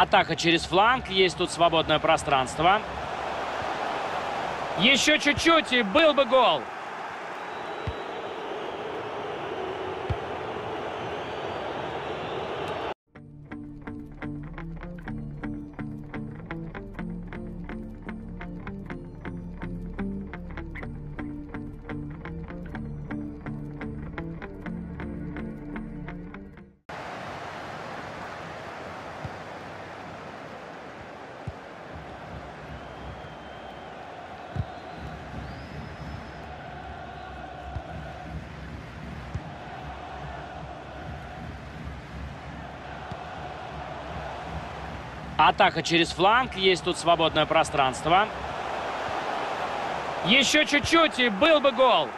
Атака через фланг. Есть тут свободное пространство. Еще чуть-чуть и был бы гол. Атака через фланг. Есть тут свободное пространство. Еще чуть-чуть и был бы гол.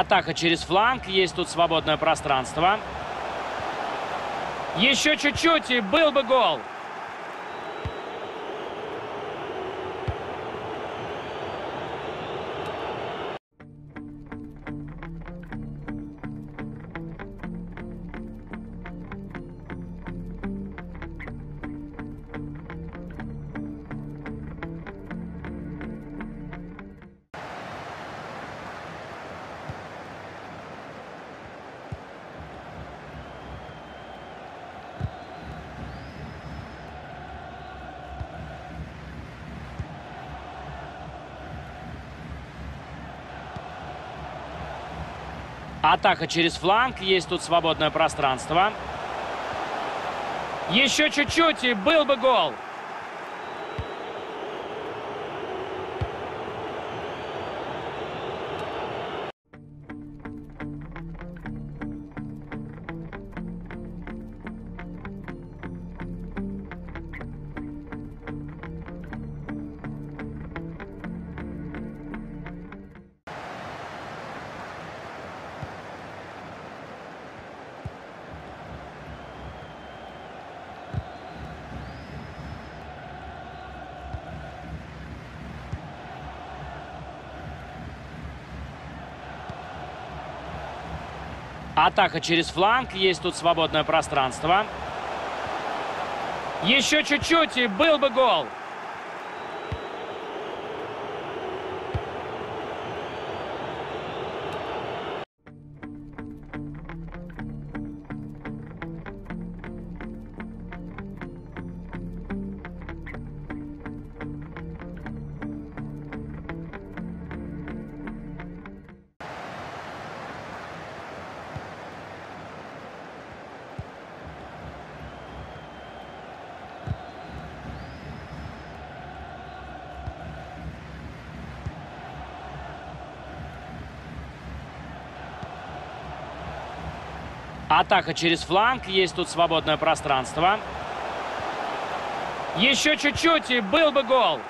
Атака через фланг. Есть тут свободное пространство. Еще чуть-чуть и был бы гол. Атака через фланг. Есть тут свободное пространство. Еще чуть-чуть и был бы гол. Атака через фланг. Есть тут свободное пространство. Еще чуть-чуть и был бы гол. Атака через фланг. Есть тут свободное пространство. Еще чуть-чуть и был бы гол.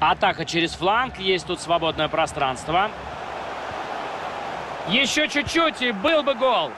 Атака через фланг. Есть тут свободное пространство. Еще чуть-чуть и был бы гол.